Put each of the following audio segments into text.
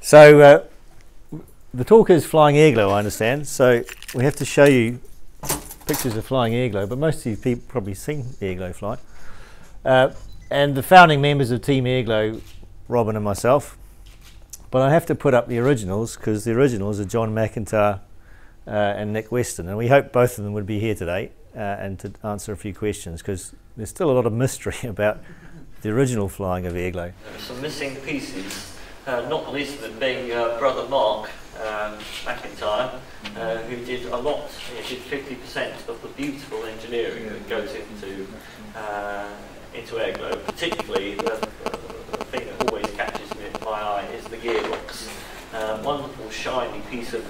So uh, the talk is flying airglow, I understand. So we have to show you pictures of flying airglow, but most of you people probably seen airglow fly. Uh, and the founding members of Team Airglow, Robin and myself. But I have to put up the originals because the originals are John McIntyre uh, and Nick Weston, and we hope both of them would be here today uh, and to answer a few questions because there's still a lot of mystery about the original flying of Airglow. Some missing pieces, uh, not least of it being uh, brother Mark um, McIntyre, uh, who did a lot, he did 50% of the beautiful engineering that goes into uh, into Airglow, particularly the, the thing that always catches me, my eye is the gearbox. Uh, wonderful shiny piece of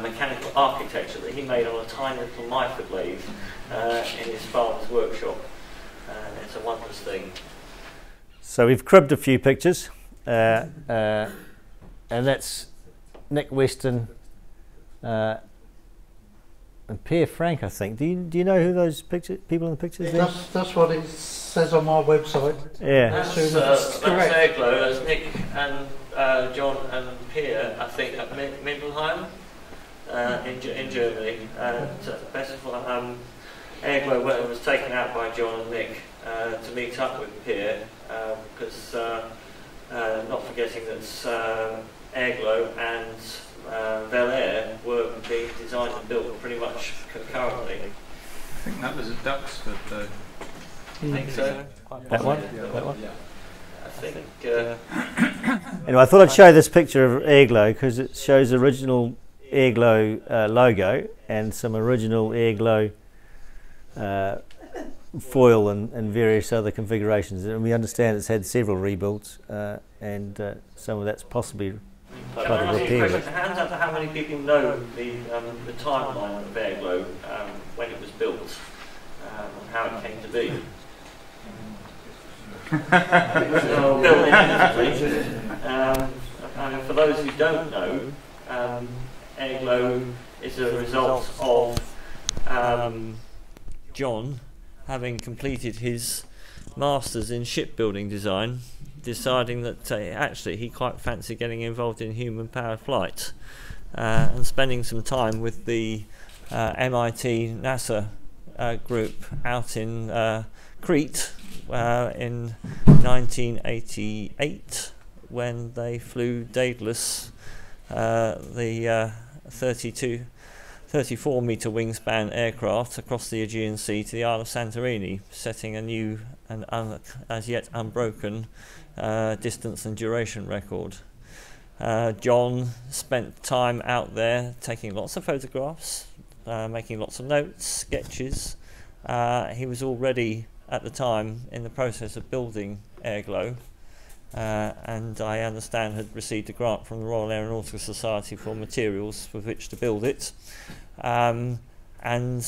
mechanical architecture that he made on a tiny little lathe uh, in his father's workshop. It's a wondrous thing. So we've cribbed a few pictures, uh, uh, and that's Nick Weston uh, and Pierre Frank, I think. Do you, do you know who those picture, people in the pictures there? That's, that's what it says on my website. Yeah. That's, assume uh, that's that's correct. Airglow. That's Nick and uh, John and Pierre, I think, at Mi- Mindelheim uh, in, in Germany. And uh, best of um, Airglow when it was taken out by John and Nick uh, to meet up with Pierre uh, because uh, uh, not forgetting that uh, Airglow and uh, Bel Air were being designed and built pretty much concurrently. I think that was at Duxford though. I think so. That one? Yeah. That one? Yeah. I think. Uh, Anyway, I thought I'd show this picture of Airglow because it shows original Airglow uh, logo and some original Airglow uh, foil and, and various other configurations. And we understand it's had several rebuilds uh, and uh, some of that's possibly Can Try to I ask you a repeal it. question? Hands up how many people know the, um, the timeline of Airglow um, when it was built um, and how it came to be. It was built in Italy. Um, and for those who don't know, um, Airglow is a result of um, John having completed his masters in shipbuilding design deciding that uh, actually he quite fancied getting involved in human powered flight uh, and spending some time with the uh, MIT NASA uh, group out in uh, Crete uh, in 1988 when they flew Daedalus, the uh, 32 34 metre wingspan aircraft across the Aegean Sea to the Isle of Santorini, setting a new and as yet unbroken uh, distance and duration record. Uh, John spent time out there taking lots of photographs, uh, making lots of notes, sketches. Uh, he was already at the time in the process of building Airglow, uh, and I understand had received a grant from the Royal Aeronautical Society for materials with which to build it. Um, and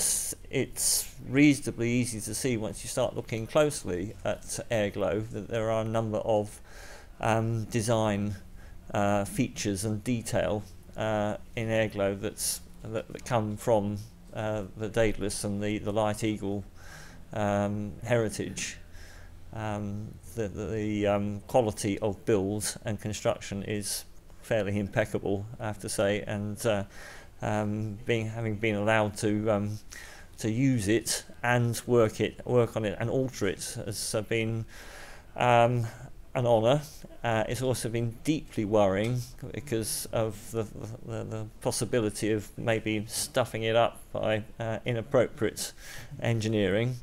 it's reasonably easy to see once you start looking closely at Airglow that there are a number of um, design uh, features and detail uh, in Airglow that's, that, that come from uh, the Daedalus and the, the Light Eagle um, heritage. Um, the the, the um, quality of build and construction is fairly impeccable, I have to say, and uh, um, being having been allowed to um, to use it and work it, work on it, and alter it has uh, been um, an honour. Uh, it's also been deeply worrying because of the, the, the possibility of maybe stuffing it up by uh, inappropriate engineering.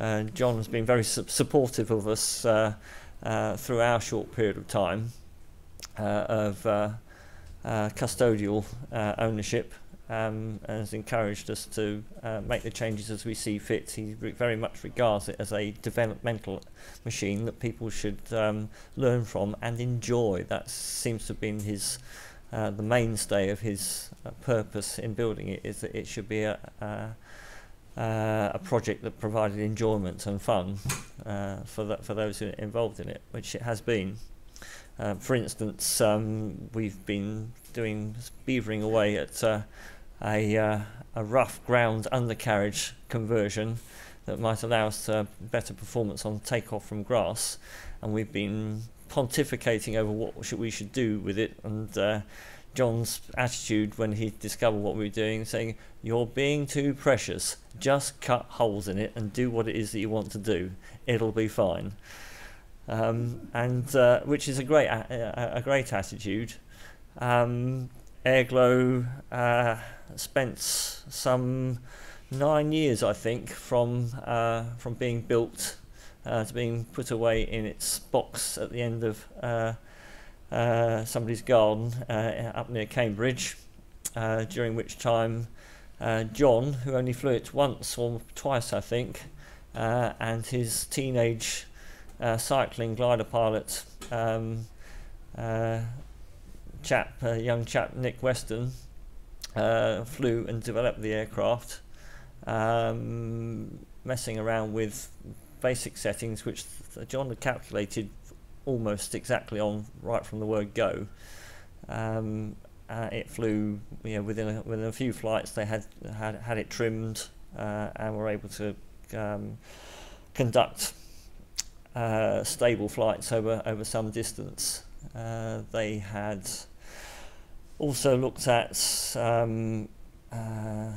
John has been very su- supportive of us uh, uh, through our short period of time uh, of uh, uh, custodial ownership um, and has encouraged us to make the changes as we see fit. He very much regards it as a developmental machine that people should um, learn from and enjoy. That seems to have been his the mainstay of his purpose in building it is that it should be a uh, a project that provided enjoyment and fun uh, for that for those involved in it, which it has been. Uh, for instance, um, we've been doing beavering away at uh, a, uh, a rough ground undercarriage conversion that might allow us uh, better performance on takeoff from grass, and we've been pontificating over what should, we should do with it, and John's attitude when he discovered what we were doing, saying, "You're being too precious. Just cut holes in it and do what it is that you want to do. It'll be fine." Um, and uh, which is a great a, a great attitude. Um, Airglow uh, spent some nine years, I think, from uh, from being built uh, to being put away in its box at the end of uh, uh, somebody's garden uh, up near Cambridge. during which time, John, who only flew it once or twice, I think, and his teenage cycling glider pilot. Um, chap, uh, young chap Nick Weston, uh, flew and developed the aircraft, um, messing around with basic settings which John had calculated almost exactly on right from the word go. Um, uh, it flew you know, within a, within a few flights. They had had had it trimmed uh, and were able to um, conduct uh, stable flights over over some distance. Uh, they had also looked at um, uh,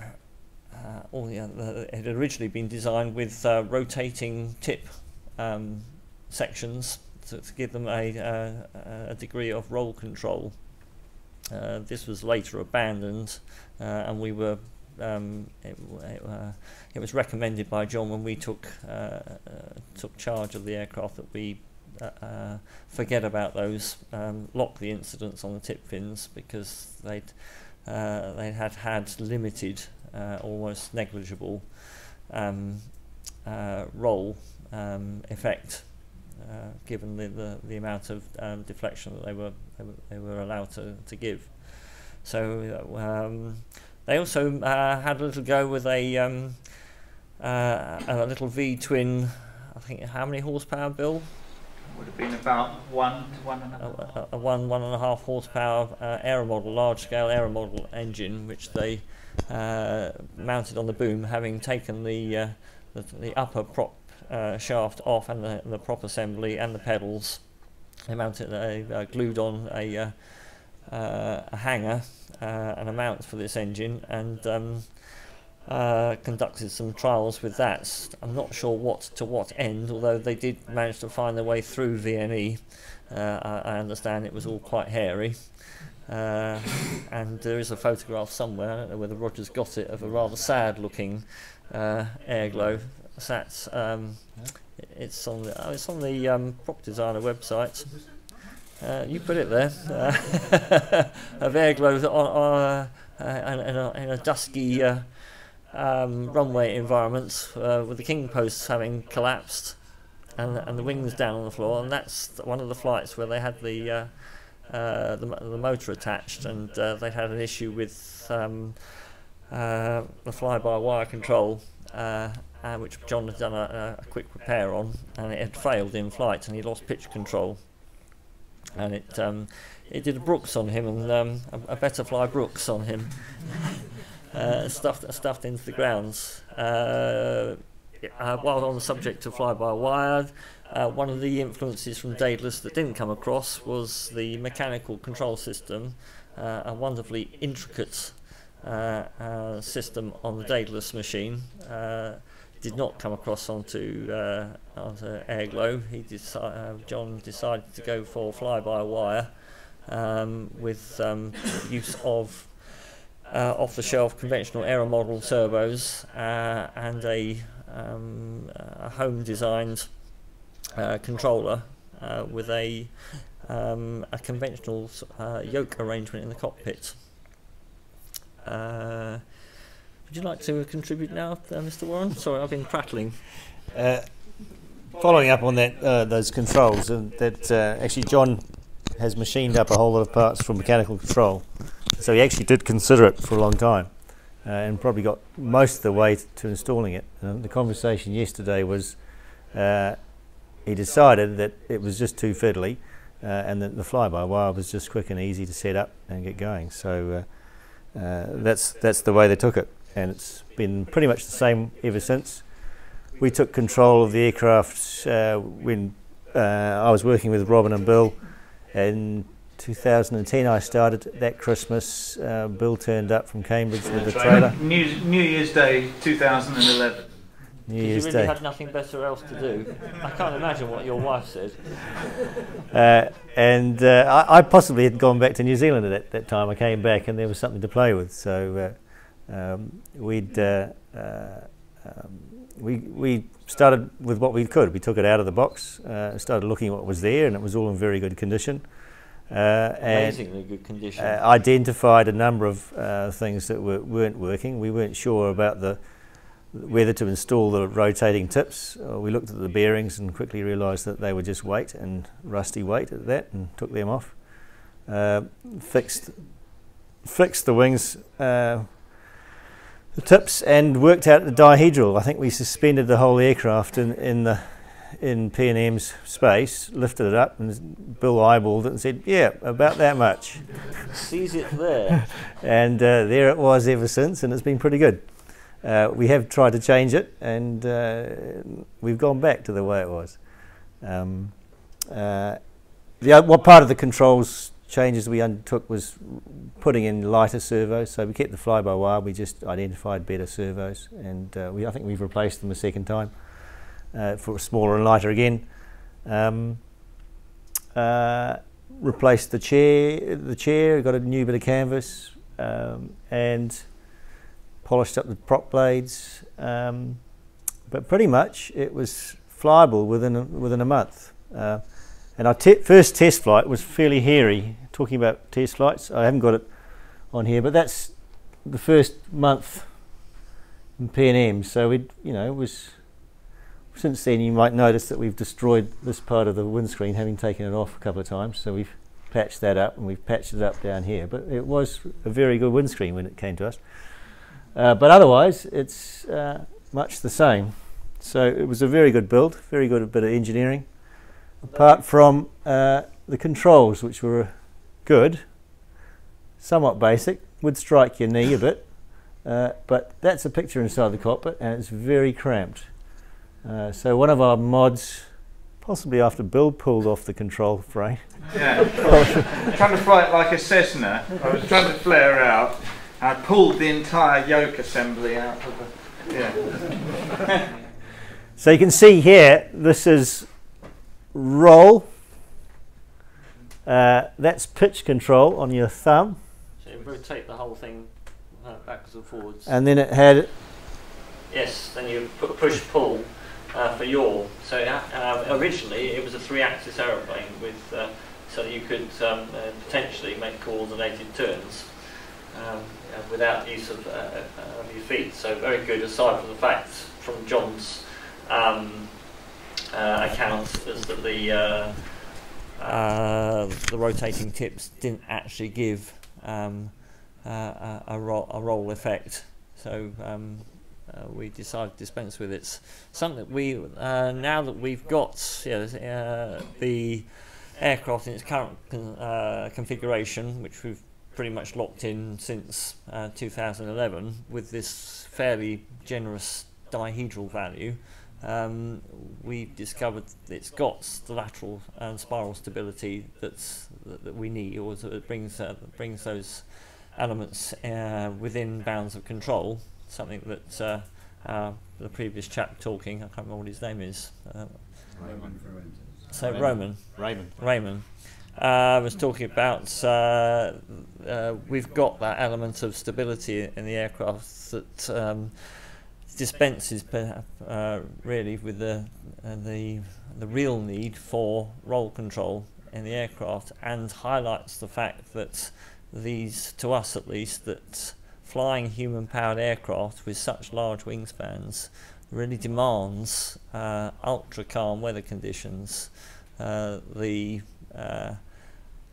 uh, all the other, it had originally been designed with rotating tip um, sections to, to, give them a, uh, a degree of roll control. Uh, this was later abandoned, uh, and we were um, it, it, it, was recommended by John when we took took charge of the aircraft that we uh, forget about those, um, lock the incidents on the tip fins because they'd uh, they had had limited, uh, almost negligible um, uh, roll um, effect, uh, given the, the, the amount of um, deflection that they were they were, they were allowed to, to give. So um, they also uh, had a little go with a um, uh, a little V twin. I think how many horsepower, Bill? would have been about one to one and a half. A, a, one one and a half horsepower uh, aeromodel, large scale aeromodel engine, which they uh, mounted on the boom, having taken the uh, the, the, upper prop uh, shaft off and the, the prop assembly and the pedals. They mounted a uh, glued on a uh, a hanger and a mount for this engine and. Um, uh, conducted some trials with that. I'm not sure what to what end, although they did manage to find their way through VNE. Uh, I, I, understand it was all quite hairy. Uh, and there is a photograph somewhere, I don't know whether Roger's got it, of a rather sad looking uh, Airglow. Sat, um, it's on the, oh, it's on the um, prop designer website. Uh, you put it there. Uh, of Airglow on, on, uh, in, a, in, a, dusky um, runway environment uh, with the king posts having collapsed and and the wings down on the floor, and that's one of the flights where they had the uh, uh, the, the, motor attached, and uh, they had an issue with um, uh, the fly-by-wire control, uh, which John had done a, a, quick repair on, and it had failed in flight, and he lost pitch control, and it um, it did a Brooks on him, and um, a, a Betafly Brooks on him. uh, stuffed stuffed into the grounds. Uh, uh, while on the subject of fly-by-wire, uh, one of the influences from Daedalus that didn't come across was the mechanical control system, uh, a wonderfully intricate uh, system on the Daedalus machine. Did not come across onto onto Airglow. He deci- John decided to go for fly-by-wire um, with um, use of uh, off-the-shelf conventional aeromodel turbos uh, and a, um, a home-designed uh, controller uh, with a um, a conventional uh, yoke arrangement in the cockpit. Uh, would you like to contribute now, Mr. Warren? Sorry, I've been prattling. following up on that, those controls, and that actually John has machined up a whole lot of parts for mechanical control. So he actually did consider it for a long time uh, and probably got most of the way to installing it. the conversation yesterday was uh, he decided that it was just too fiddly uh, and that the fly-by-wire was just quick and easy to set up and get going. So uh, uh, that's, that's the way they took it. And it's been pretty much the same ever since. We took control of the aircraft uh, when uh, I was working with Robin and Bill in 2010. I started that Christmas. Uh, Bill turned up from Cambridge with the trailer. New, New Year's Day 2011. New Because Year's you really Day. had nothing better else to do. I can't imagine what your wife said. Uh, and uh, I, I possibly had gone back to New Zealand at that, that time. I came back and there was something to play with. So uh, um, we'd uh, uh, um, we we started with what we could. We took it out of the box, uh, started looking at what was there, and it was all in very good condition. Uh, and Amazingly good condition. uh, identified a number of uh, things that were, weren't working. We weren't sure about the whether to install the rotating tips. Uh, we looked at the bearings and quickly realised that they were just weight and rusty weight at that, and took them off. Uh, fixed fixed the wings. The tips and worked out the dihedral. I think we suspended the whole aircraft in, in the in P and M's space, lifted it up, and Bill eyeballed it and said, "Yeah, about that much." Sees it there. and uh, there it was ever since, and it's been pretty good. Uh, we have tried to change it, and uh, we've gone back to the way it was. Um, uh, the what part of the controls changes we undertook was putting in lighter servos. So we kept the fly-by-wire. We just identified better servos, and uh, we I think we've replaced them a second time uh, for smaller and lighter again. Um, uh, replaced the chair. The chair got a new bit of canvas um, and polished up the prop blades. Um, but pretty much it was flyable within a, within a month. And our first test flight was fairly hairy. Talking about test flights, I haven't got it on here, but that's the first month in P&M. So we, you know, it was since then you might notice that we've destroyed this part of the windscreen, having taken it off a couple of times. So we've patched that up and we've patched it up down here. But it was a very good windscreen when it came to us. Uh, but otherwise, it's uh, much the same. So it was a very good build, very good bit of engineering. Apart from uh, the controls, which were good, somewhat basic, would strike your knee a bit. Uh, but that's a picture inside the cockpit, and it's very cramped. Uh, so one of our mods, possibly after Bill pulled off the control frame, Yeah. trying to fly it like a Cessna. I was trying to flare out. I pulled the entire yoke assembly out of the. Yeah. So you can see here, this is roll. Uh, that's pitch control on your thumb, So you rotate the whole thing uh, backwards and forwards. and then it had yes, then you put push pull uh, for yaw. So uh, originally it was a three-axis aeroplane with, uh, so that you could um, uh, potentially make coordinated turns um, uh, without use of, uh, uh, of your feet. So very good, aside from the fact from John's um, uh, account, is that the uh, uh, the rotating tips didn't actually give um, uh, a, a, ro- a roll effect. So um, we decided to dispense with it. Something we now that we've got the aircraft in its current con- configuration, which we've pretty much locked in since uh, 2011, with this fairly generous dihedral value. Um, we've discovered that it's got the lateral and spiral stability that's, that, that we need, or that brings uh, brings those elements uh, within bounds of control. Something that uh, uh, the previous chap talking, I can't remember what his name is. Uh, so Roman, Raymond. Raymond uh, was talking about. Uh, uh, we've got that element of stability in the aircraft that um, dispenses perhaps, uh, really with the uh, the the real need for roll control in the aircraft, and highlights the fact that these, to us at least, that flying human-powered aircraft with such large wingspans really demands uh, ultra calm weather conditions. Uh, the uh,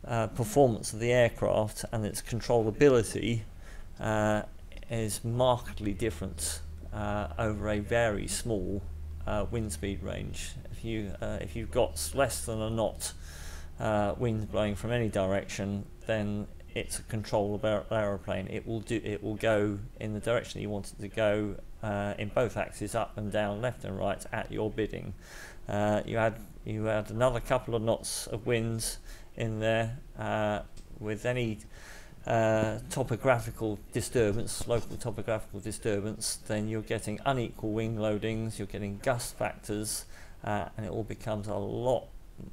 uh, performance of the aircraft and its controllability is markedly different uh, over a very small uh, wind speed range. If you uh, if you've got less than a knot uh, wind blowing from any direction, then it's a controllable aeroplane. It will do. It will go in the direction you want it to go uh, in both axes, up and down, left and right, at your bidding. Uh, you add you add another couple of knots of winds in there with any uh, topographical disturbance, local topographical disturbance, then you're getting unequal wing loadings, you're getting gust factors, uh, and it all becomes a lot,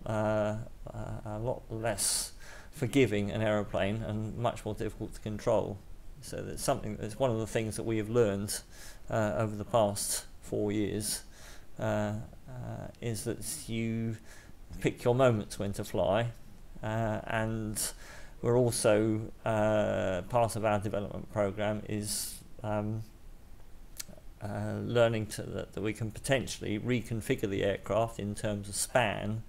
uh, uh a lot less forgiving an aeroplane and much more difficult to control. So that's something that's one of the things that we have learned uh, over the past four years is that you pick your moments when to fly, and we're also uh, part of our development program is um, uh, learning to that, that we can potentially reconfigure the aircraft in terms of span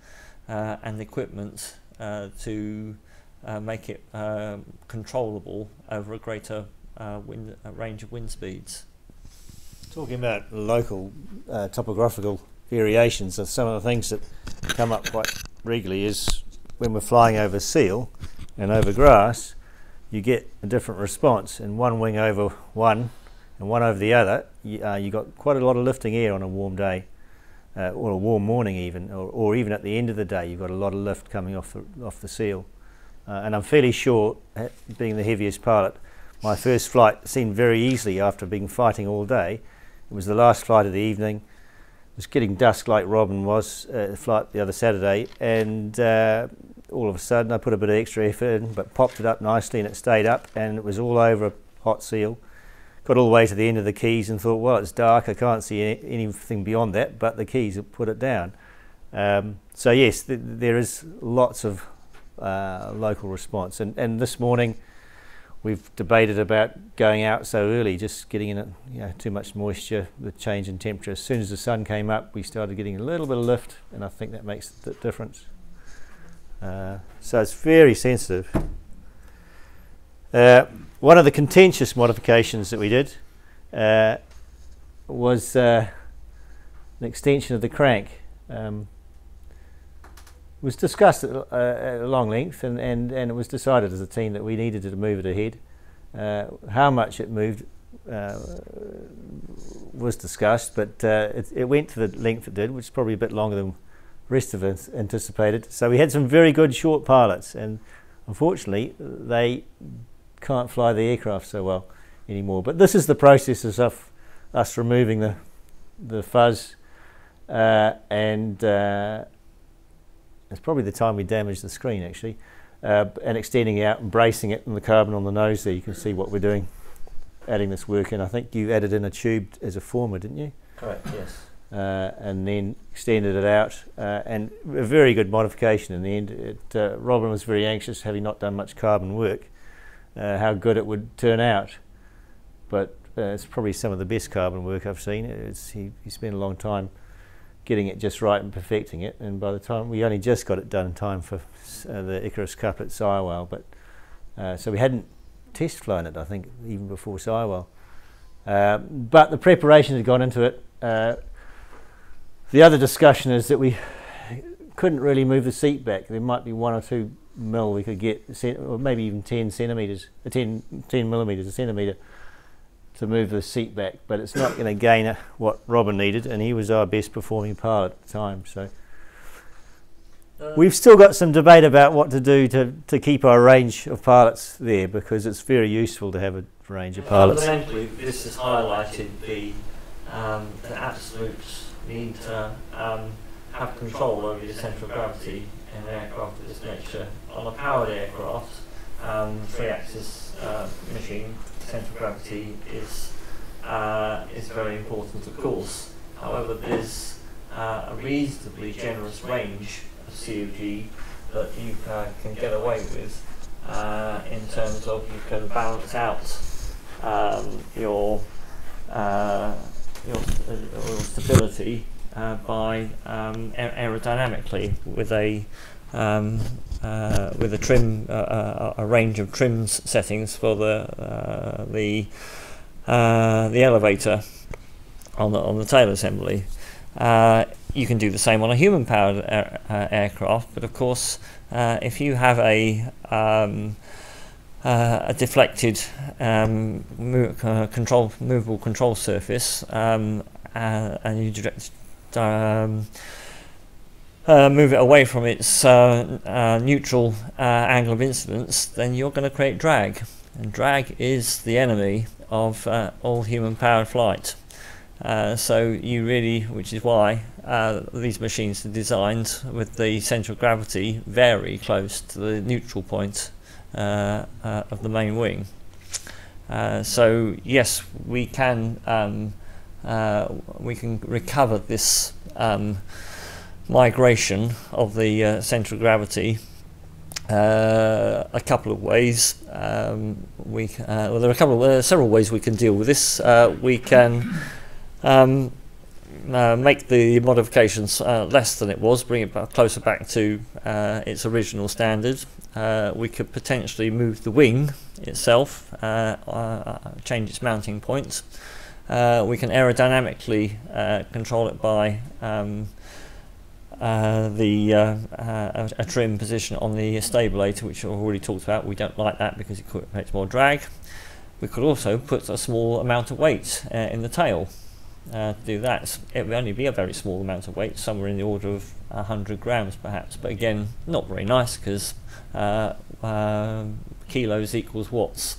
uh, and equipment uh, to uh, make it um, controllable over a greater uh, wind, range of wind speeds. Talking about local topographical variations, some of the things that come up quite regularly is when we're flying over seal and over grass, you get a different response. And one wing over one and one over the other, you, uh, you got quite a lot of lifting air on a warm day, uh, or a warm morning even, or, or, even at the end of the day, you've got a lot of lift coming off the, off the seal. Uh, and I'm fairly sure, being the heaviest pilot, my first flight seemed very easily after being fighting all day. It was the last flight of the evening. It was getting dusk like Robin was, uh, flight the other Saturday, and uh, all of a sudden I put a bit of extra effort in, but popped it up nicely and it stayed up and it was all over a hot seal. Got all the way to the end of the keys and thought, well, it's dark, I can't see any, anything beyond that, but the keys have put it down. Um, so yes, th there is lots of uh, local response. And, and this morning we've debated about going out so early, just getting in it, you know, too much moisture, the change in temperature. As soon as the sun came up, we started getting a little bit of lift, and I think that makes the difference. Uh, so it's very sensitive. Uh, one of the contentious modifications that we did uh, was uh, an extension of the crank. Um, was discussed at, uh, at, a long length and, and, and it was decided as a team that we needed to move it ahead. how much it moved was discussed, but it, it, went to the length it did, which is probably a bit longer than rest of us anticipated. So we had some very good short pilots, and unfortunately, they can't fly the aircraft so well anymore. But this is the process of us removing the the fuzz, uh, and uh, it's probably the time we damaged the screen actually, uh, and extending it out and bracing it and the carbon on the nose there. You can see what we're doing, adding this work in. I think you added in a tube as a former, didn't you? Correct. Yes uh, and then extended it out. Uh, and a very good modification in the end. It, uh, Robin was very anxious, having not done much carbon work, uh, how good it would turn out. But uh, it's probably some of the best carbon work I've seen. It's, he, he spent a long time getting it just right and perfecting it. And by the time we only just got it done in time for uh, the Icarus Cup at Sywell, but so we hadn't test flown it, I think, even before Sywell. but the preparation had gone into it. The other discussion is that we couldn't really move the seat back. There might be one or two mil we could get, or maybe even 10 centimetres, uh, 10, 10 millimetres, a centimetre to move the seat back, but it's not going to gain what Robin needed, and he was our best performing pilot at the time. So uh, we've still got some debate about what to do to, to keep our range of pilots there, because it's very useful to have a range of pilots. Fundamentally, this has highlighted the, um, the absolute need to um, have control over your centre of gravity in an aircraft of this nature. On a powered aircraft, um, three-axis uh, machine, centre of gravity is uh, is very important, of course. However, there's uh, a reasonably generous range of COG that you uh, can get away with uh, in terms of you can balance out um, your uh, your, uh, stability uh, by um, aerodynamically with a um, uh, with a trim uh, a range of trims settings for the uh, the uh, the elevator on the on the tail assembly. you can do the same on a human powered air, aircraft, but of course, if you have a um, uh, a deflected um, uh, control movable control surface, um, uh, and you direct, um, uh, move it away from its uh, uh, neutral angle of incidence, then you're going to create drag, and drag is the enemy of all human-powered flight. Uh, so you really, which is why these machines are designed with the central gravity very close to the neutral point of the main wing. Uh, so yes, we can um, uh, we can recover this um, migration of the uh, of gravity uh, a couple of ways. Um, we uh, well, there are a couple of uh, several ways we can deal with this. Uh, we can um, uh, make the modifications uh, less than it was, bring it ba- closer back to uh, its original standard. Uh, we could potentially move the wing itself, change its mounting points. We can aerodynamically control it by um, the a, a trim position on the stabilator, which I've already talked about. We don't like that because it creates more drag. We could also put a small amount of weight in the tail uh, to do that. It would only be a very small amount of weight, somewhere in the order of 100 grams perhaps, but again, not very nice because uh, um kilos equals watts.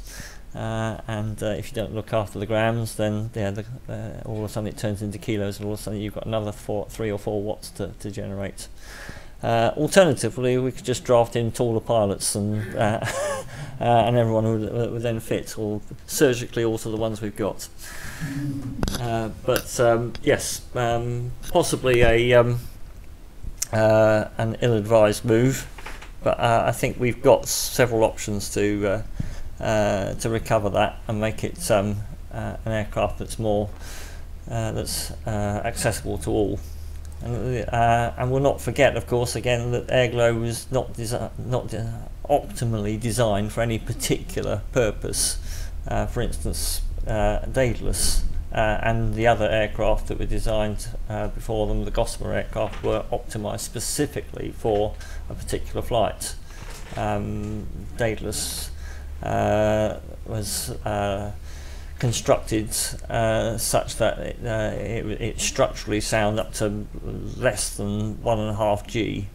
Uh, and uh, if you don't look after the grams, then yeah, the, uh, all of a sudden it turns into kilos, and all of a sudden you've got another four, three or four watts to, to generate. Uh, alternatively, we could just draft in taller pilots, and uh, and everyone would, would then fit, or surgically alter the ones we've got. Uh, but um, yes, um, possibly a um, uh, an ill-advised move, but uh, I think we've got several options to uh, uh, to recover that and make it um, an aircraft that's more that's accessible to all. And, and we'll not forget, of course, again that Airglow was not desi- not de- optimally designed for any particular purpose. Uh, for instance, uh, Daedalus uh, and the other aircraft that were designed uh, before them, the Gossamer aircraft, were optimized specifically for a particular flight. Um, Daedalus uh, was uh, constructed uh, such that it, uh, it, it structurally sound up to less than one and a half G,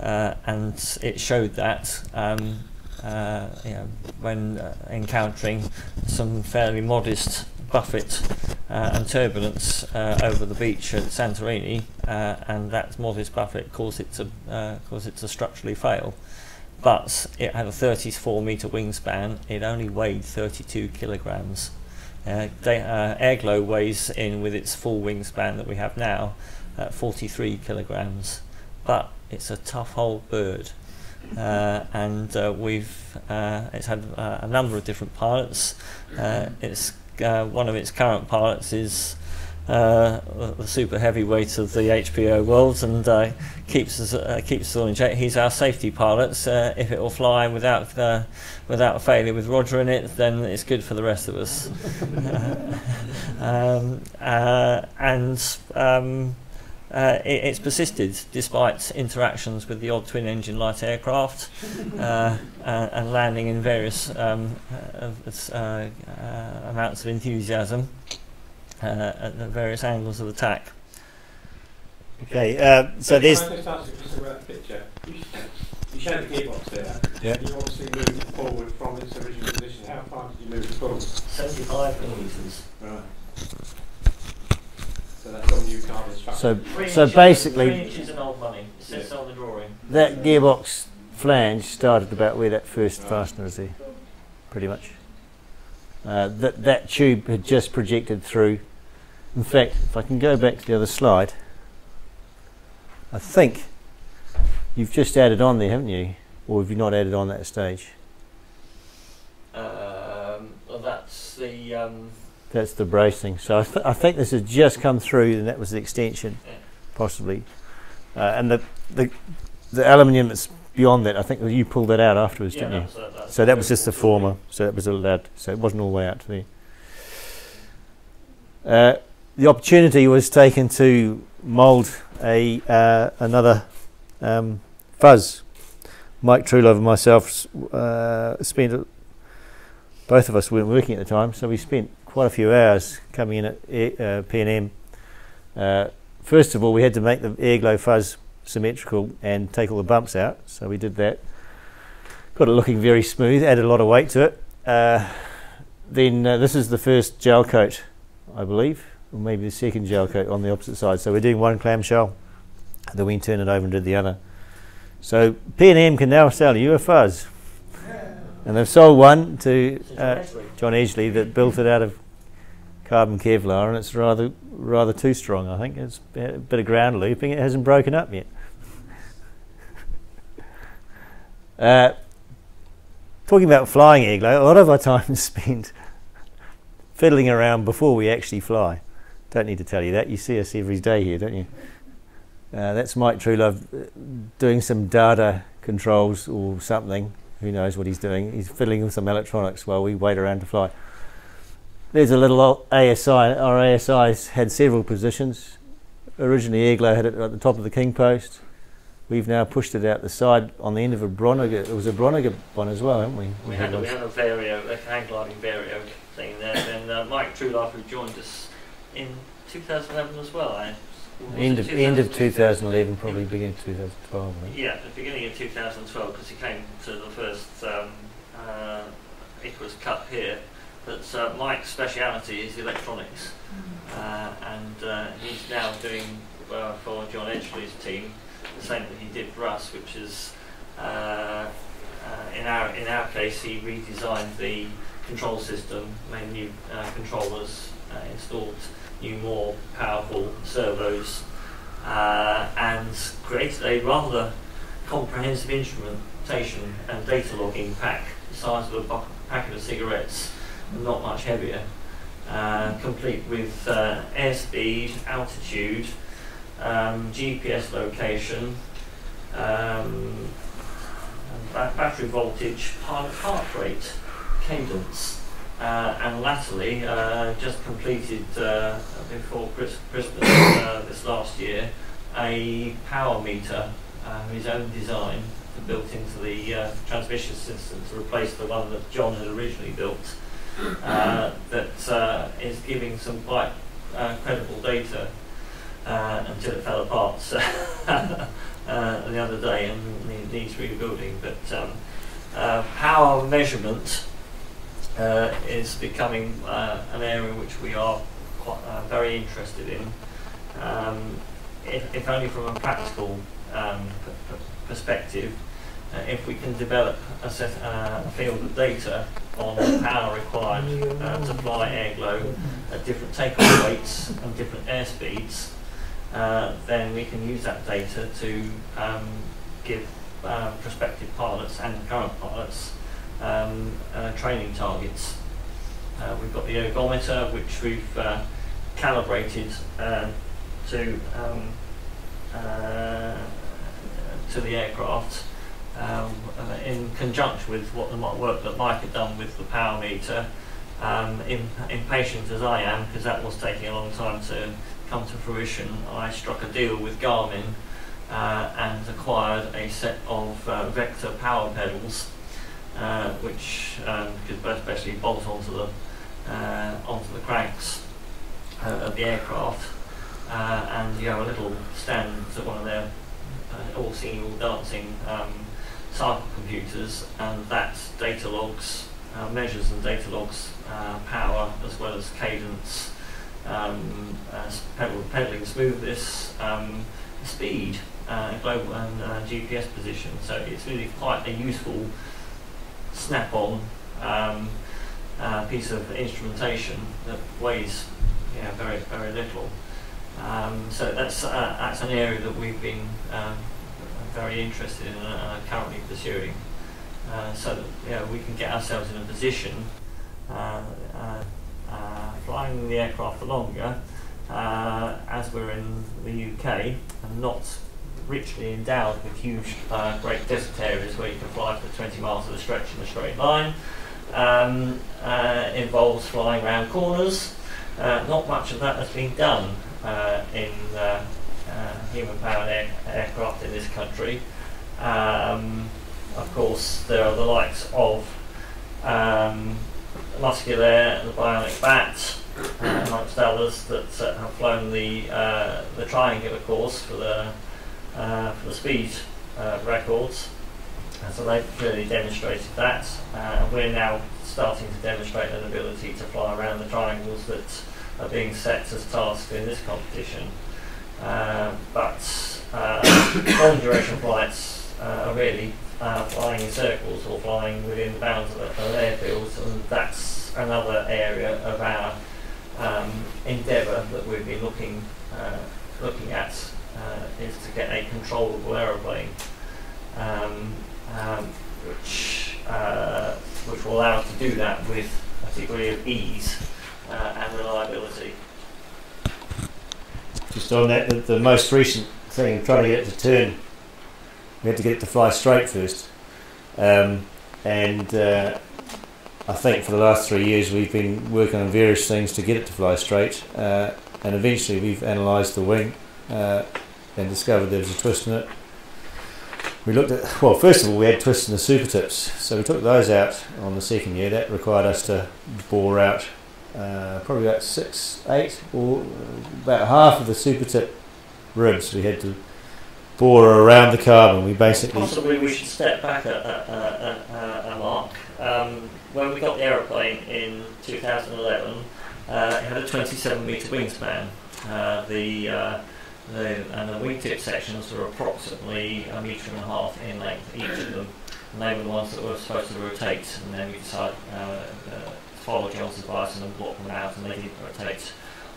uh, and it showed that um, uh, you know, when uh, encountering some fairly modest buffet uh, and turbulence uh, over the beach at Santorini, and that modest buffet caused it to caused it to structurally fail. But it had a 34 meter wingspan. It only weighed 32 kilograms. Uh, uh, Airglow weighs in with its full wingspan that we have now at 43 kilograms, but it's a tough old bird. Uh, and uh, we've uh, it's had uh, a number of different pilots. Uh, it's one of its current pilots is uh, the super heavyweight of the HPO world and uh, keeps us uh, keeps us all in check. He's our safety pilot. Uh, if it will fly without without failure with Roger in it, then it's good for the rest of us. um, and um, uh, it, it's persisted despite interactions with the odd twin engine light aircraft uh, and, and landing in various um, uh, uh, uh, amounts of enthusiasm uh, at the various angles of attack. Okay, uh, so there's Can I just ask you just about that picture? You sh- You showed the gearbox there. Yeah. You obviously moved it forward from its original position. How far did you move it forward? 75 millimetres. Right. So that's on new carbon structure. so so basically inches in old money. It says so on the drawing. that gearbox flange started about where that first fastener is there, pretty much. Uh, that that tube had just projected through. In fact, if I can go back to the other slide, I think you've just added on there, haven't you? Or have you not added on that stage? Um, well, that's the. Um, That's the bracing. So I, th- I think this has just come through, and that was the extension, possibly. Uh, and the, the the aluminium that's beyond that, I think you pulled that out afterwards, yeah, didn't you? uh, that's So that was just the former. So that was allowed. So it wasn't all the way out to there. Uh, the opportunity was taken to mould a uh, another um, fuzz. Mike Truelove and myself uh, spent both of us weren't working at the time, so we spent quite a few hours coming in at uh, P&M. Uh, first of all, we had to make the airglow fuzz symmetrical and take all the bumps out, so we did that. Got it looking very smooth, added a lot of weight to it. Uh, then uh, this is the first gel coat, I believe, or maybe the second gel coat on the opposite side. So we're doing one clamshell, then we turn it over and do the other. So P&M can now sell you a fuzz. And they've sold one to uh, John Edgley that built it out of carbon Kevlar, and it's rather rather too strong. I think it's a bit of ground looping. It hasn't broken up yet. uh, talking about flying airglow, a lot of our time is spent fiddling around before we actually fly. Don't need to tell you that. You see us every day here, don't you? Uh, that's Mike Truelove uh, doing some data controls or something who knows what he's doing. He's fiddling with some electronics while we wait around to fly. There's a little ASI. Our ASI's had several positions. Originally, Airglow had it at the top of the king post. We've now pushed it out the side on the end of a Bräuniger. It was a Bräuniger one as well, haven't we? We, had, a, we had a Vario, a hang gliding Vario thing there. And uh, Mike Truelove, who joined us in 2011 as well. Eh? End of, end of 2011, probably beginning of 2012. Yeah, the beginning of 2012, because he came to the first um, uh, Icarus Cup here. But uh, Mike's speciality is electronics, mm. uh, and uh, he's now doing uh, for John Edgley's team the same that he did for us, which is uh, in our in our case he redesigned the control system, made new controllers, installed new, more powerful servos, uh, and created a rather comprehensive instrumentation and data logging pack the size of a packet of cigarettes, not much heavier, uh, complete with uh, airspeed, altitude, um, GPS location, um, battery voltage, heart rate, cadence, uh, and latterly, uh, just completed uh, before Christmas uh, this last year, a power meter, his own design, built into the transmission system to replace the one that John had originally built, that is giving some quite credible data until it fell apart the other day and needs rebuilding. But um, power measurement uh, is becoming uh, an area which we are quite, uh, very interested in, um, if, if, only from a practical um, perspective. Uh, if we can develop a, set, uh, field of data on the power required uh, to fly airglow at different takeoff weights and different airspeeds, then we can use that data to um, give prospective pilots and current pilots um, uh, training targets. Uh, we've got the ergometer, which we've uh, calibrated uh, to um, uh, to the aircraft um, uh, in conjunction with what the work that Mike had done with the power meter. Um, in, impatient as I am, because that was taking a long time to come to fruition, I struck a deal with Garmin and acquired a set of Vector power pedals uh, which um, could basically bolt onto the uh, onto the cranks uh, of the aircraft, uh, and you have a little stand to one of their uh, all singing, all dancing um, cycle computers, and that data logs, measures and data logs power as well as cadence, um, pedal, pedaling smoothness, um, speed, global and GPS position. So it's really quite a useful snap-on um, uh, piece of instrumentation that weighs you know, very very little. Um, so that's uh, that's an area that we've been um, very interested in and are currently pursuing, uh, so that you know, we can get ourselves in a position uh, uh, uh, flying the aircraft for longer as we're in the UK and not richly endowed with huge, uh, great desert areas where you can fly for 20 miles at a stretch in a straight line. Um, uh, involves flying around corners. Uh, not much of that has been done uh, in uh, uh, human-powered air aircraft in this country. Um, of course, there are the likes of um, Musculair, the Bionic Bat, uh, amongst others that uh, have flown the uh, the triangular course for the uh, for the speed uh, records. And so they've clearly demonstrated that, uh, and we're now starting to demonstrate an ability to fly around the triangles that are being set as tasks in this competition. Uh, but uh, long duration flights uh, are really flying in circles or flying within the bounds of, of airfields, and that's another area of our um, endeavour that we've been looking looking at is to get a controllable aeroplane, um, um, which uh, which will allow us to do that with a degree of ease uh, and reliability. Just on that, the, the most recent thing, trying to get it to turn, we had to get it to fly straight first. Um, and uh, I think for the last three years we've been working on various things to get it to fly straight. Uh, and eventually we've analysed the wing uh, and discovered there was a twist in it. We looked at, well, first of all, we had twists in the super tips. So we took those out on the second year. That required us to bore out uh, probably about six, eight, or about half of the super tip ribs. We had to bore around the carbon. We basically Possibly we should step back a, a, a, a, mark. Um, when we got the aeroplane in 2011, uh, it had a 27 metre wingspan. Uh, the, uh, the and the wingtip sections were approximately a metre and a half in length each of them. And they were the ones that were supposed to rotate. And then we decided uh, uh, follow Johnson's advice and block them out, and they didn't rotate.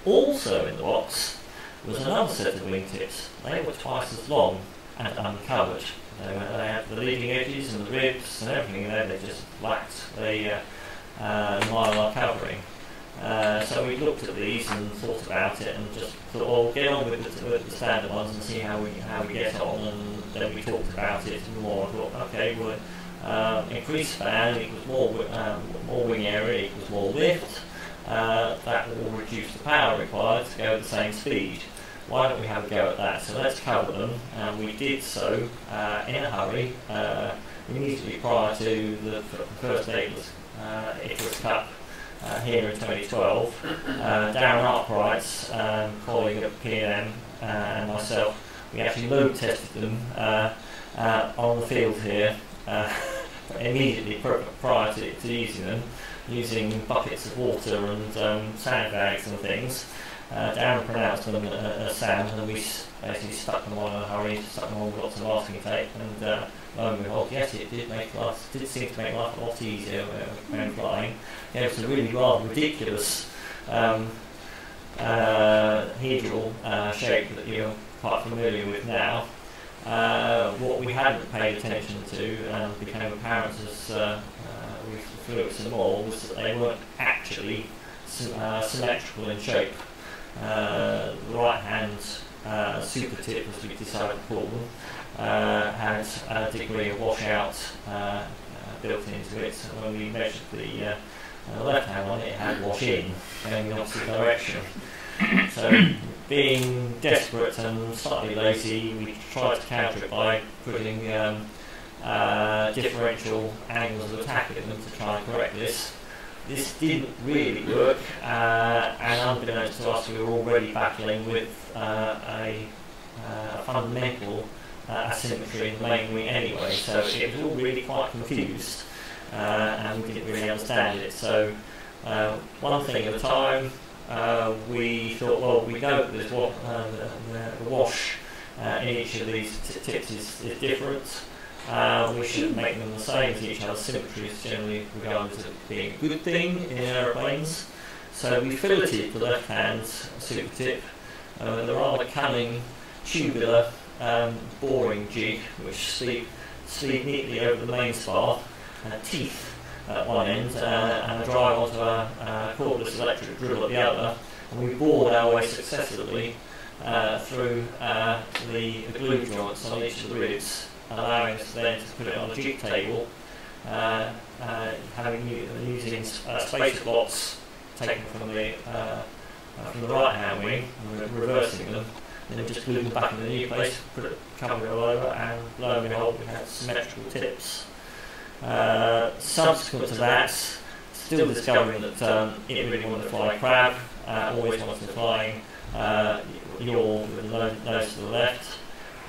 Also in the box was another set of wingtips. They were twice as long and uncovered. They, were, they had the leading edges and the ribs and everything there. They just lacked the uh, uh, mylar covering. Uh, so we looked at these and thought about it and just thought, well, get on with the, with the standard ones and see how we how we get on. And then we talked about it more. and thought, okay, well, um, increased span equals more um, more wing area equals more lift. Uh, that will reduce the power required to go at the same speed. Why don't we have a go at that? So let's cover them, and we did so uh, in a hurry, uh, immediately prior to the first Eagles uh, Icarus Cup uh, here in 2012. Uh, Darren Arkwright's um, colleague at P&M uh, and myself, we actually load tested them uh, uh, on the field here uh, immediately pr- prior to, to using them using buckets of water and um, sandbags and things. Uh, Darren pronounced them uh, as sand, and we basically stuck them on in a hurry, stuck them on with lots of masking tape, and uh, lo and behold, yes, it did make life, did seem to make life a lot easier when, flying. It was a really rather ridiculous um, uh, hedral uh, shape that you're quite familiar with now. Uh, what we hadn't paid attention to and became apparent as uh, we flew it some more was that they weren't actually uh, symmetrical in shape. Uh, the right hand uh, super tip, as we decided to call them, had a degree of washout built into it. So when we measured the left hand one, it had wash in, going in the opposite direction. So, being desperate and slightly lazy, we tried to counter it by putting um, uh, differential angles of attack at them to try and correct this. This didn't really work, uh, and unbeknownst to us, we were already battling with uh, a uh, fundamental uh, asymmetry in the main wing anyway, so it was all really quite confused, uh, and we didn't really understand it. So, uh, one thing at a time, uh, we thought, well, we know that there's wa- uh, the, the, the wash uh, in each of these tips is, is different. Uh, we shouldn't make them the same as each other. Symmetry is generally regarded as being a good thing in aeroplanes. So we filleted the left hand super tip uh, with a rather cunning tubular um, boring jig, which sleeve neatly over the main spar, and teeth at one end, uh, and a drive onto a, cordless electric drill at the other. And we bored our way successively uh, through uh, the, the glue joints on each of the ribs, allowing us then to put it on a jig table, uh, uh, having using uh, spacer slots taken from the uh, uh, from the right hand wing, and reversing them, and then just glue them back in the new place, put it it all over, and lo and behold, we have symmetrical tips. Uh, subsequent to that, still discovering that um, it really wanted to fly crab, uh, always wanted to fly uh, yaw with nose to the left.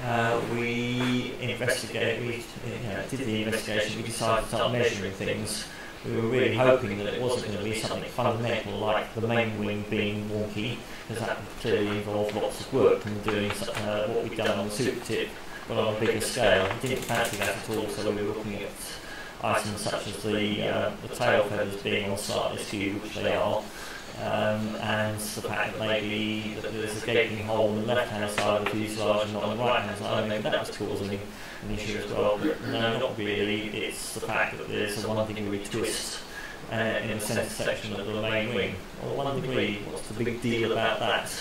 Uh, we investigated, we you know, did the investigation, we decided to start measuring things. We were really hoping that it wasn't going to be something fundamental like the main wing being wonky, because that would clearly involve lots of work and doing uh, what we'd done on the super tip, but on a bigger scale. We didn't fancy that at all, so we were looking at items such as the, uh, the tail feathers being on slightly skewed, which they are, um, and the fact that maybe that there's a gaping hole on the left-hand side of the fuselage and not on the right-hand side, maybe that was causing an issue as well. But no, not really. It's the fact that there's a one degree twist uh, in the centre section of the main wing. Well, one degree, what's the big deal about that?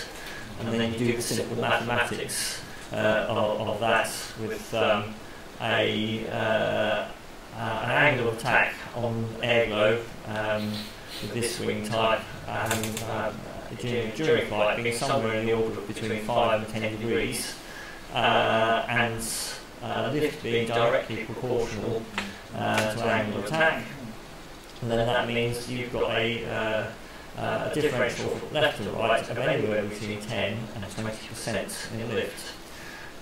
And then you do the simple mathematics uh, of, of that with um, a uh, an angle of attack on airglow um, with this wing type and uh, during, during flight being somewhere in the order of between 5 and 10 degrees uh, and uh, lift being directly proportional uh, to angle of attack and then that means you've got a, uh, uh, a differential left and right of anywhere between 10 and 20% in lift.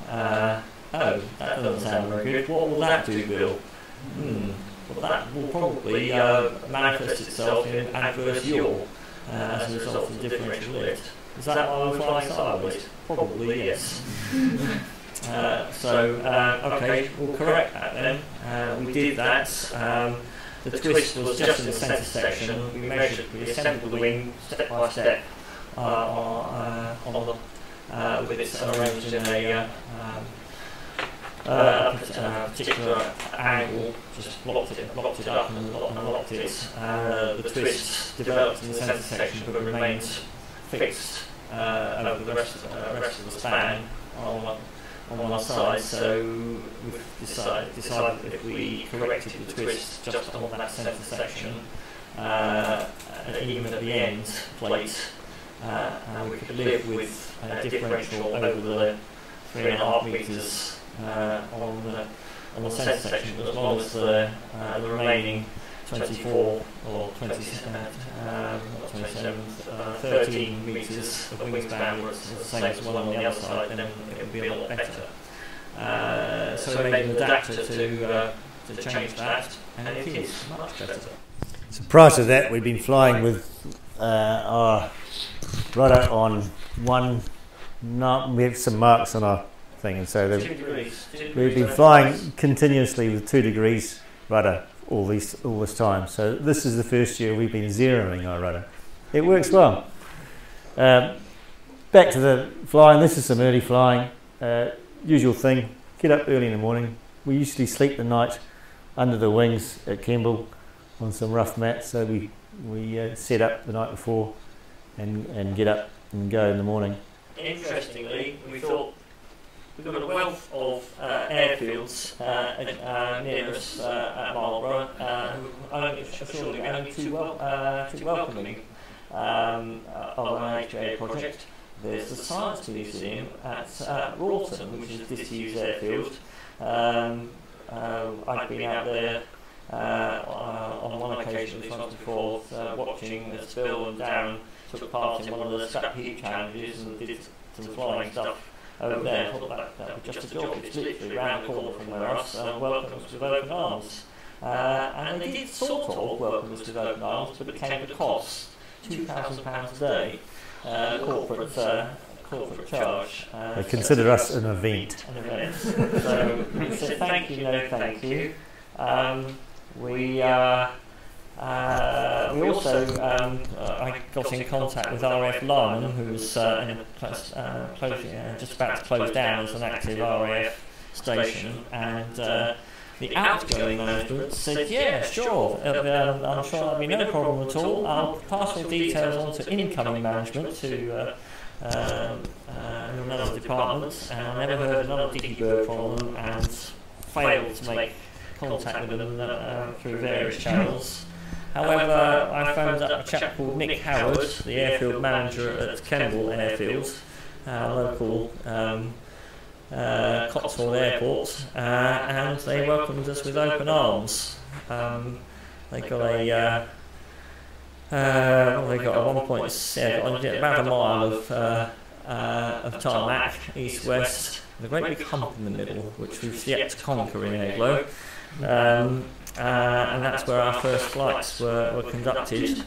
Uh, oh, that doesn't sound very good. What will that do, Bill? Hmm. Well, that will probably uh, manifest itself in adverse yaw uh, as a result of the differential lift. Is that why we're flying sideways? Probably yes. Uh, so, uh, okay, we'll correct that then. Uh, we did that. Um, the twist was just in the centre section. We measured, we assembled the wing step by step uh, uh, on the, uh, with its arranged in a uh, um, uh, a particular angle, just blocked it, blocked it up and, lo- and locked it. Uh, the twist developed in the centre section but remained fixed uh, over the rest, uh, rest of the span on one, on one side. So we've decided, decided if we corrected the twist just on that centre section, uh, and even at the end plate, uh, and we could live with a differential over the three and a half metres uh, on the on the centre section, as well as the, uh, the remaining 24 or 20, uh, um, 27, uh, 13 metres of wingspan were the same as the one on the other side, then it would be a lot better. Uh, so we made an adapter to, uh, to change that, and it is much better. So prior to that, we'd been flying with uh, our rudder on one. No, we have some marks on our thing, and so Two degrees. We've been flying continuously with two degrees rudder all these all this time. So this is the first year we've been zeroing our rudder. It works well. Um, back to the flying. This is some early flying. Uh, usual thing. Get up early in the morning. We usually sleep the night under the wings at Kemble on some rough mats. So we we uh, set up the night before and and get up and go in the morning. Interestingly, we thought we've got a wealth of uh, airfields uh, uh, near us uh, at Marlborough uh, who are only, surely only too, wel- uh, too welcoming um, uh, of an HA project. There's the Science Museum at uh, Wroughton, which is a disused airfield. Um, uh, I've been out there uh, uh, on one occasion this month before, uh, watching as Bill and took part in one of the scrap heap challenges and did some flying stuff over there. I thought that, that was just a job. It's literally round the corner from where us uh, welcomed us with open arms. Uh, and they did sort of welcome us with open arms, but it came at a cost £2,000 a day, uh, corporate, uh, corporate charge. Uh, They consider us an event. an event. so we said thank you, no thank you. Um, we uh, uh, we also um, uh, I got in contact with RAF Lyneham, who was uh, close, uh, uh, just about to close down as an active RAF station, and uh, the outgoing management said, "Yeah, sure, uh, I'm sure that'll be no problem at all. I'll pass your details on to incoming management to." Um, uh, another department, and I never heard another dicky bird from them, and failed to make contact with them through various channels. However, I phoned up a chap called Nick Howard, the airfield manager at Kemble Airfield, uh, local um, uh, Cotswold Airport, uh, and they welcomed us with open arms. Um, they got a uh, Uh, well, they got a one 1.7, on about a mile of, uh, uh, of tarmac, east-west, with a great big hump in the middle, which we've yet to conquer in Airglow. Um, uh, and that's where our first flights were, were conducted,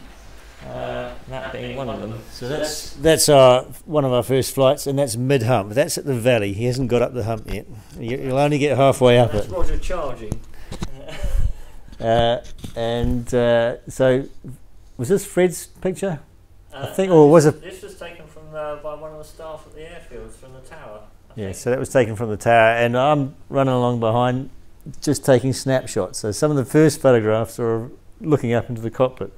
uh, that being one of them. So that's that's our one of our first flights, and that's mid hump. That's at the valley. He hasn't got up the hump yet. You- You'll only get halfway up That's it. Roger charging. Uh, and uh, so, was this Fred's picture? Uh, think- or was it- This was taken from uh, by one of the staff at the airfields from the tower. I Yeah. think. So that was taken from the tower, and I'm running along behind, just taking snapshots. So some of the first photographs are looking up into the cockpit.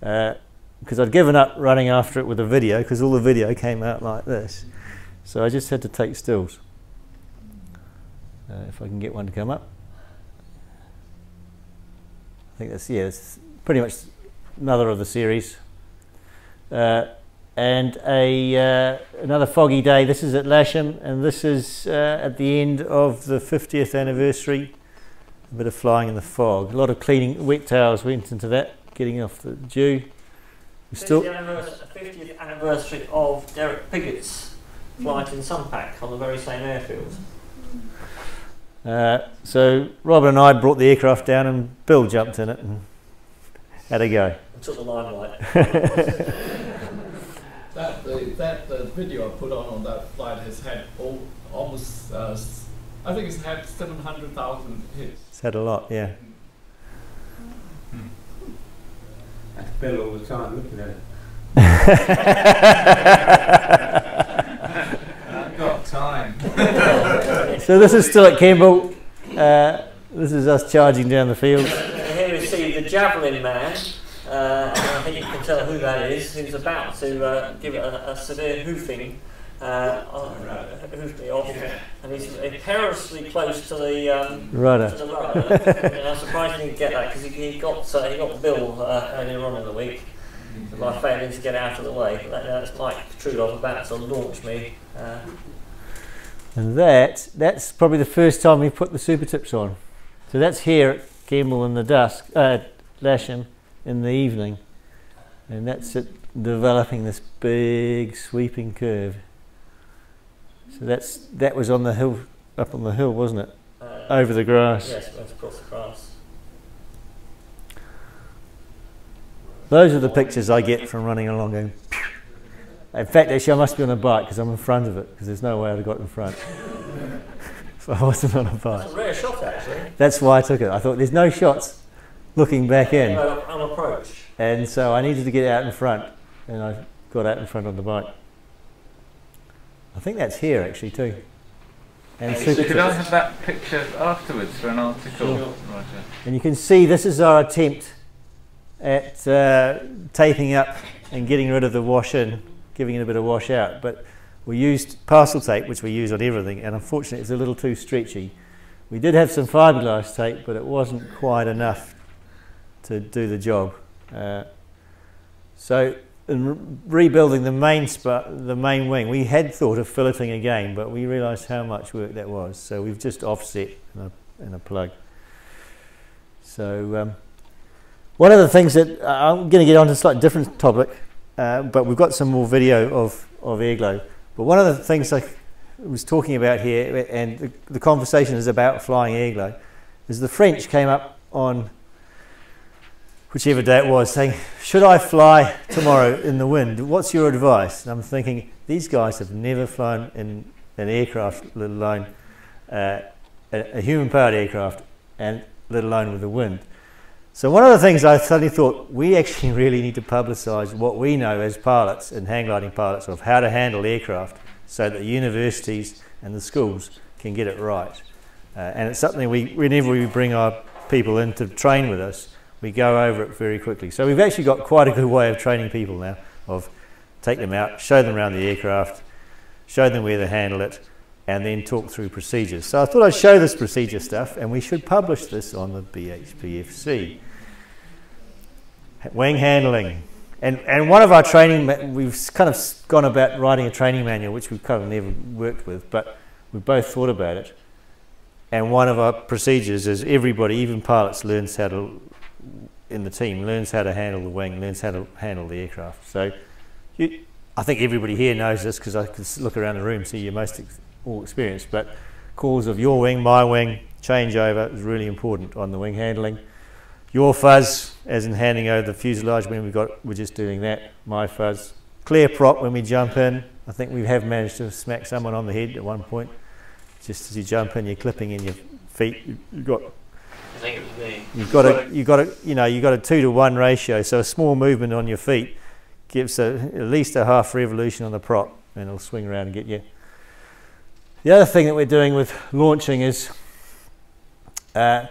Because I'd given up running after it with a video, because all the video came out like this. So I just had to take stills. Uh, if I can get one to come up. I think that's, yeah, it's pretty much another of the series. Uh, and a uh, another foggy day. This is at Lasham, and this is uh, at the end of the 50th anniversary. A bit of flying in the fog. A lot of cleaning. Wet towels went into that, getting off the dew. We still 50th, anniversary, 50th anniversary of Derek Piggott's flight in SUMPAC on the very same airfield. Uh, so Robin and I brought the aircraft down, and Bill jumped in it and had a go. and took the limelight. That the, that the video I put on on that flight has had all, almost uh, s- I think it's had seven hundred thousand hits. It's had a lot, yeah. That's Bill all the time looking at it. I've got time. So this is still at Kemble. Uh, this is us charging down the field. And here we see the Javelin Man, and I think you can tell who that is, who's about to uh, give it a, a severe hoofing. Uh, on, hoof me off, and he's perilously close to the um, Rudder. to the rudder. and I'm surprised he didn't get that because he, he got uh, he got Bill uh, earlier on in the week by failing to get out of the way. That, that's Mike Trudov about to launch me. Uh, And that, that's probably the first time we put the super tips on. So that's here at Kemble in the dusk, uh, Lasham in the evening. And that's it developing this big sweeping curve. So that's that was on the hill, up on the hill, wasn't it? uh, Over the grass. Yes, went across the grass. Those are the pictures I get from running along going. In fact, actually, I must be on a bike because I'm in front of it because there's no way I'd have got in front. if I wasn't on a bike. That's a rare shot actually. That's why I took it. I thought there's no shots looking back in. Approach. And so I needed to get out in front, and I got out in front on the bike. I think that's here actually too. And, super Could I have that picture afterwards for an article, Sure. Roger? and you can see this is our attempt at uh, taping up and getting rid of the wash in, giving it a bit of wash out. But we used parcel tape, which we use on everything, and unfortunately it's a little too stretchy. We did have some fiberglass tape, but it wasn't quite enough to do the job. Uh, so, in re- rebuilding the main the main wing, we had thought of filleting again, but we realised how much work that was. So we've just offset in a, in a plug. So, um, one of the things that uh, I'm going to get on to a slightly different topic, uh, but we've got some more video of of Airglow. But one of the things I was talking about here, and the, the conversation is about flying Airglow, is the French came up on whichever day it was, saying, Should I fly tomorrow in the wind? What's your advice? And I'm thinking, these guys have never flown in an aircraft, let alone uh, a, human powered aircraft, and let alone with the wind. So, one of the things I suddenly thought, we actually really need to publicise what we know as pilots and hang gliding pilots of how to handle aircraft so that universities and the schools can get it right. Uh, and it's something we, whenever we bring our people in to train with us, we go over it very quickly. So we've actually got quite a good way of training people now of take them out, show them around the aircraft, show them where to handle it, and then talk through procedures. So I thought I'd show this procedure stuff, and we should publish this on the BHPFC. Wing handling. And, and one of our training, we've kind of gone about writing a training manual, which we've kind of never worked with, but we both thought about it. And one of our procedures is everybody, even pilots, learns how to in the team learns how to handle the wing, learns how to handle the aircraft. So, you, I think everybody here knows this because I can look around the room, see you're most ex- all experienced. But calls of your wing, my wing, changeover is really important on the wing handling. Your fuzz, as in handing over the fuselage when we got, we're just doing that. My fuzz, clear prop when we jump in. I think we have managed to smack someone on the head at one point. Just as you jump in, you're clipping in your feet. You- You've got think it was me. You've got a, you've got a, you know, you've got a two to one ratio. So a small movement on your feet gives a, at least a half revolution on the prop, and it'll swing around and get you. The other thing that we're doing with launching is uh,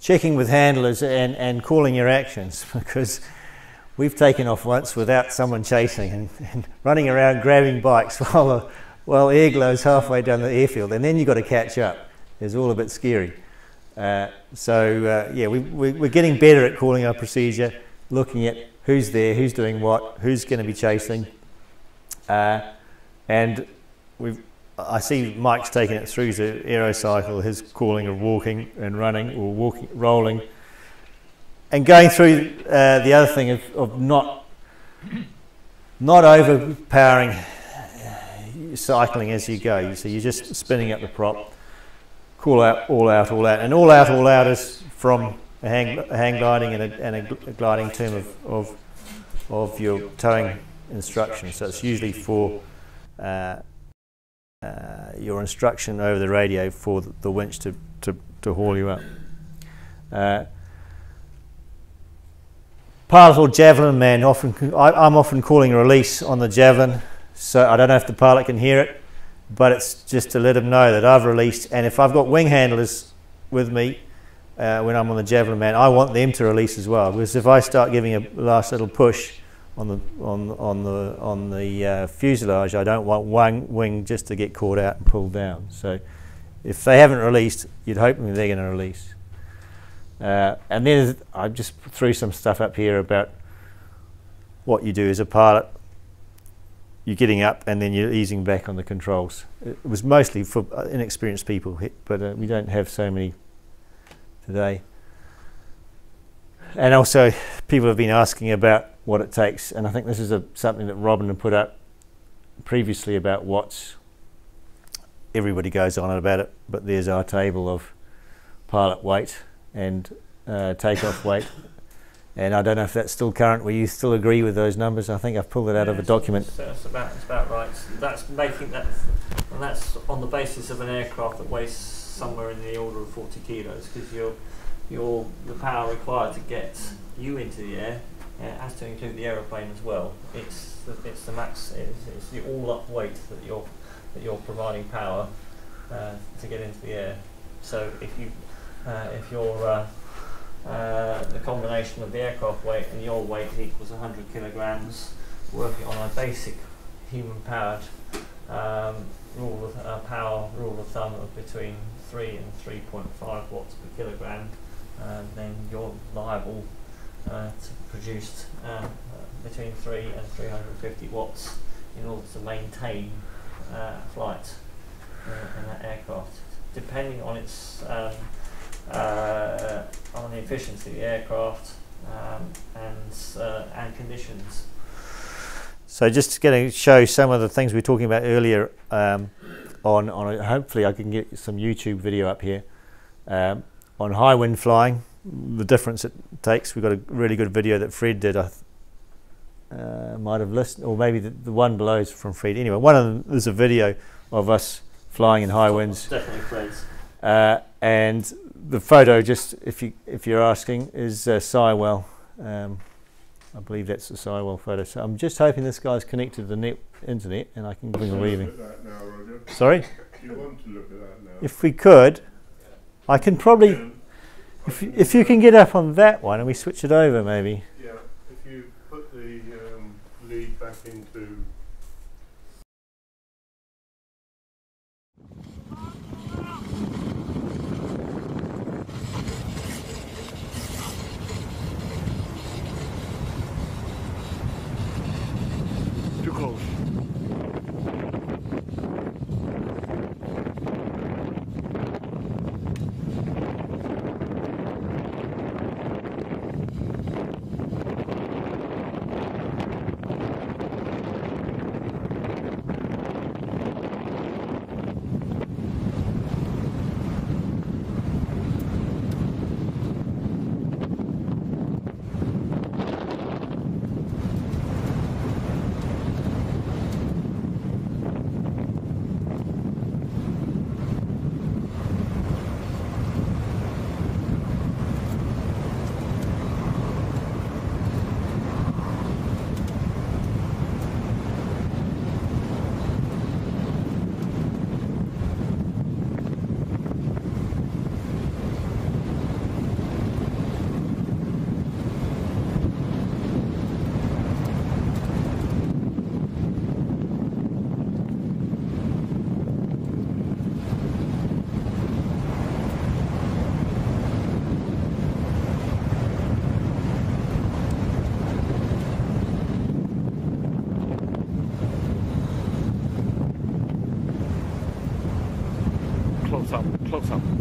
checking with handlers and, and calling your actions because we've taken off once without someone chasing and, and running around grabbing bikes while the, while airglow's halfway down the airfield, and then you've got to catch up. It's all a bit scary. Uh, so uh, yeah, we, we, we're getting better at calling our procedure, looking at who's there, who's doing what, who's going to be chasing, uh, and we've. I see Mike's taking it through to aerocycle, his calling of walking and running, or walking, rolling, and going through uh, the other thing of, of not not overpowering cycling as you go. So you're just spinning up the prop call out, all out, all out. And all out, all out is from a hang, a hang gliding and a, and a gl- a gliding term of, of, of your towing instruction. So it's usually for uh, uh, your instruction over the radio for the, the winch to, to, to haul you up. Uh, pilot or javelin man, often I, I'm often calling release on the javelin. So I don't know if the pilot can hear it but it's just to let them know that I've released. And if I've got wing handlers with me uh, when I'm on the javelin man, I want them to release as well. Because if I start giving a last little push on the on on the on the uh, fuselage, I don't want one wing just to get caught out and pulled down. So if they haven't released, you'd hope they're going to release. Uh, and then I just threw some stuff up here about what you do as a pilot you're getting up and then you're easing back on the controls. It was mostly for uh, inexperienced people, but uh, we don't have so many today. And also, people have been asking about what it takes, and I think this is a, something that Robin had put up previously about watts. Everybody goes on about it, but there's our table of pilot weight and uh, takeoff weight. And I don't know if that's still current. Will you still agree with those numbers? I think I've pulled it out of a document. That's, about that's about right. That's making that, and that's on the basis of an aircraft that weighs somewhere in the order of 40 kilos, because your your the power required to get you into the air has to include the aeroplane as well. It's the, it's the max. It's, it's the all-up weight that you're that you're providing power uh, to get into the air. So if you uh, if you're uh, uh, the combination of the aircraft weight and your weight equals 100 kilograms, working on a basic human powered um, rule of uh, power rule of thumb of between 3 and 3.5 watts per kilogram, uh, then you're liable uh, to produce uh, between 3 and 350 watts in order to maintain uh, flight in that aircraft, depending on its um, uh, on the efficiency of the aircraft um, and uh, and conditions. So just going to show some of the things we were talking about earlier um, on, on a, hopefully I can get some YouTube video up here um, on high wind flying, the difference it takes. We've got a really good video that Fred did. I uh, might have listened, or maybe the, the one below is from Fred. Anyway, one of them there's a video of us flying in high winds. Definitely Fred's. Uh, and the photo, just if you if you're asking, is uh, Sywell. Um, I believe that's the Sywell photo. So I'm just hoping this guy's connected to the net internet and I can bring a leaving. Look at that now. Sorry, You want to look at that now. if we could, I can probably if you- if you can get up on that one and we switch it over maybe. Yeah, if you put the um, lead back into too close. Close up.